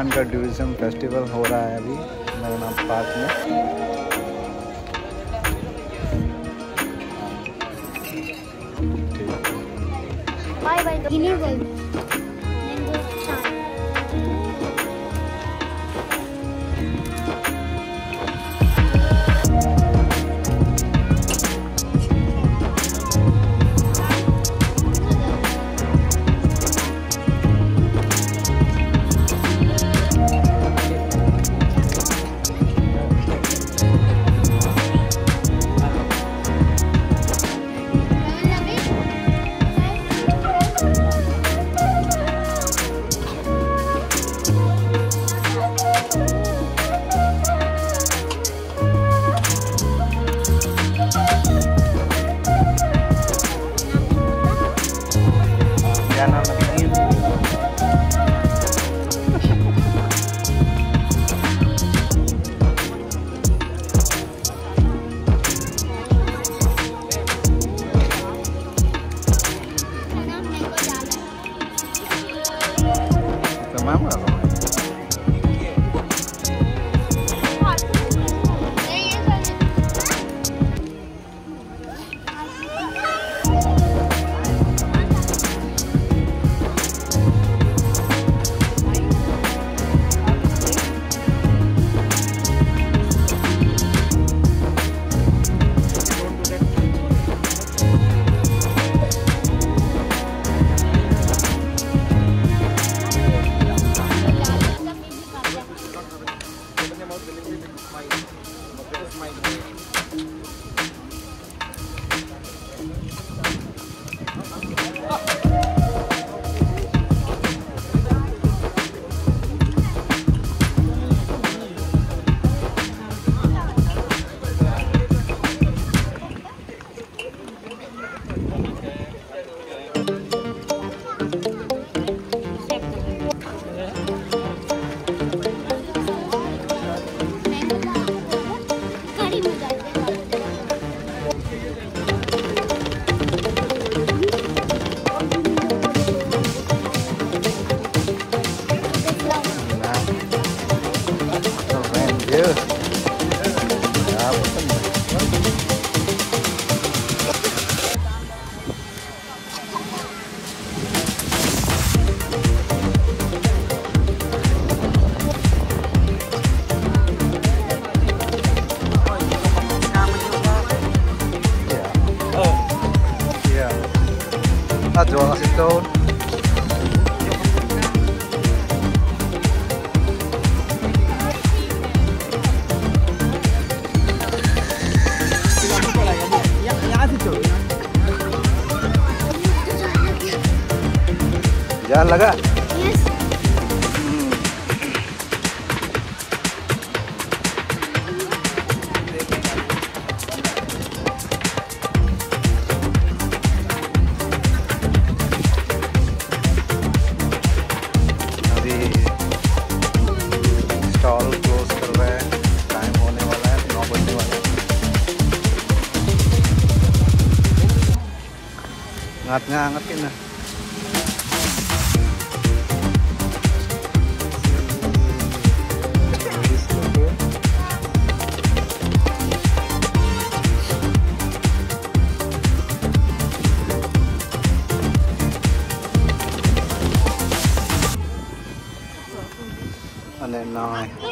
अंडमान का tourism festival हो रहा है अभी नाम पार्क में बाय बाय वाला है ngat nga angat yun na क्या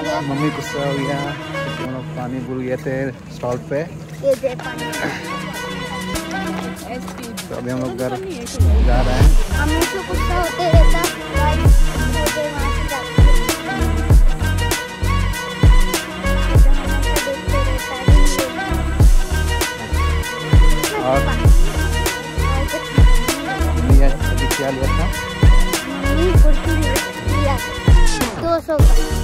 मम्मी गुस्सा हो गया। हम लोग पानी भूल गए थे स्टॉल पे। तो अभी हम लोग घर जा रहे हैं। हैं। देखते रहता। है। और क्या लिया था? दो सौ का।